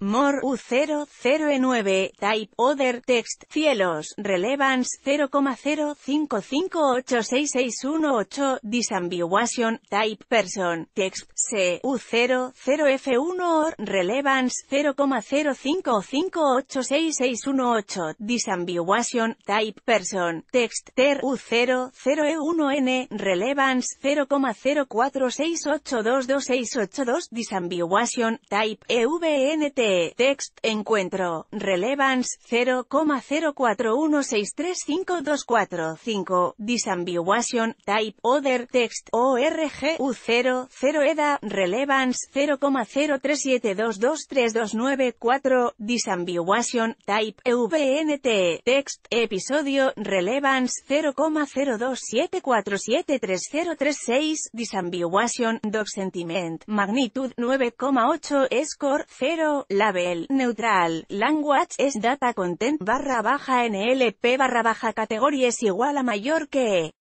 more, U00E9, type, other, text, cielos, relevance, 0,05586618, disambiguation, type, person, text, se, U00F1 or, relevance, 0,05586618, disambiguation, type, person, text, ter, U00E1N, relevance, 0,0468226882, disambiguation, type, EVNT, text, encuentro, relevance, 0,0416352445, disambiguation, type, other, text, ORG, U00 EDA, relevance, 0,0372232994, disambiguation, type, EVNT, text, episodio, relevance, 0,0274733036, disambiguation, dog sentiment, magnitude 9,8, score, 0, label, neutral, language, es data content, barra baja NLP barra baja categoría es igual a mayor que